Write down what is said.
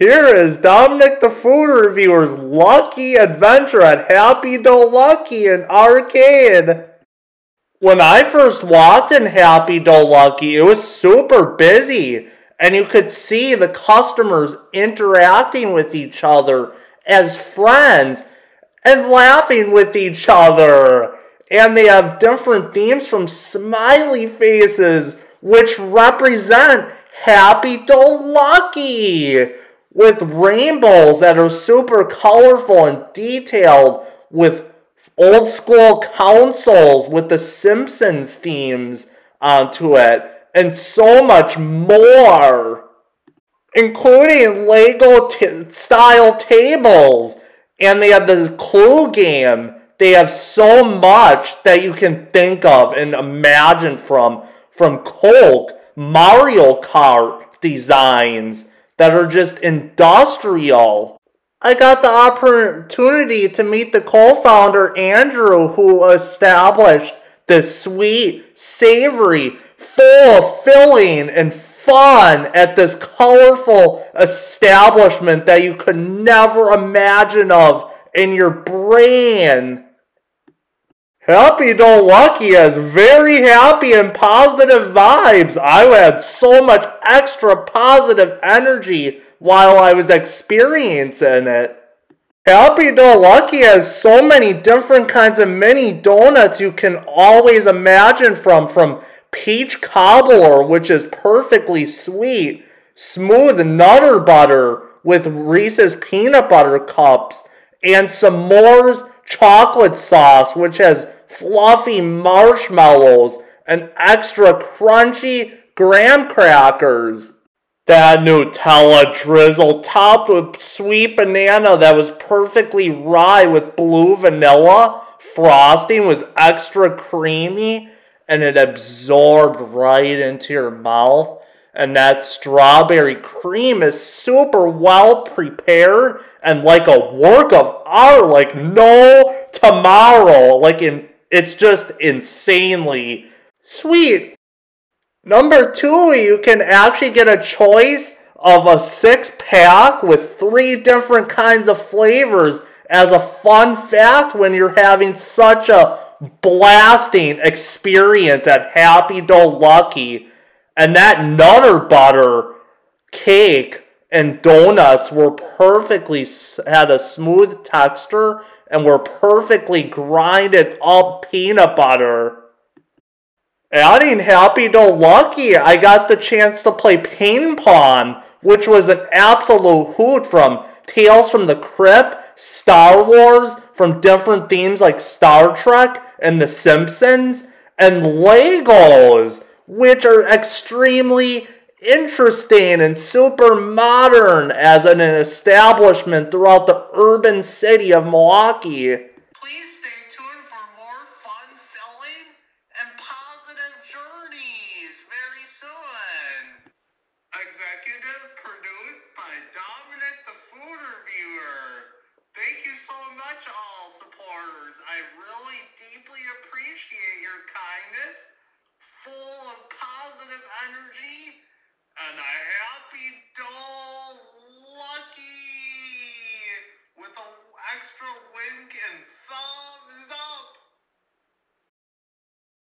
Here is Dominic the Food Reviewer's lucky adventure at Happy Dough Lucky in Arcade. When I first walked in Happy Dough Lucky, it was super busy, and you could see the customers interacting with each other as friends and laughing with each other. And they have different themes from smiley faces, which represent Happy Dough Lucky with rainbows that are super colorful and detailed with old school consoles with the Simpsons themes onto it and so much more including Lego style tables. And they have the clue game. They have so much that you can think of and imagine from from Coke Mario Kart designs that are just industrial. I got the opportunity to meet the co-founder Andrew who established this sweet, savory, full filling and fun at this colorful establishment that you could never imagine of in your brain. Happy Dough Lucky has very happy and positive vibes. I had so much extra positive energy while I was experiencing it. Happy Dough Lucky has so many different kinds of mini donuts you can always imagine from, from peach cobbler, which is perfectly sweet, smooth nutter butter with Reese's peanut butter cups, and s'mores chocolate sauce, which has fluffy marshmallows and extra crunchy graham crackers. That Nutella drizzle topped with sweet banana that was perfectly rye with blue vanilla. Frosting was extra creamy and it absorbed right into your mouth and that strawberry cream is super well prepared and like a work of art like no tomorrow like in it's just insanely sweet. Number two you can actually get a choice of a six pack with three different kinds of flavors as a fun fact when you're having such a blasting experience at Happy Dough Lucky and that nutter butter cake and donuts were perfectly had a smooth texture and we were perfectly grinded up peanut butter. Adding Happy Dough Lucky, I got the chance to play ping pong, which was an absolute hoot from Tales from the Crypt, Star Wars, from different themes like Star Trek and The Simpsons, and Legos which are extremely interesting and super modern as an establishment throughout the urban city of Milwaukee. Please stay tuned for more fun, filling, and positive journeys very soon. Executive produced by Dominic the Food Reviewer. Thank you so much, all supporters. I really deeply appreciate your kindness full of positive energy and a Happy Dough Lucky with an extra wink and thumbs up.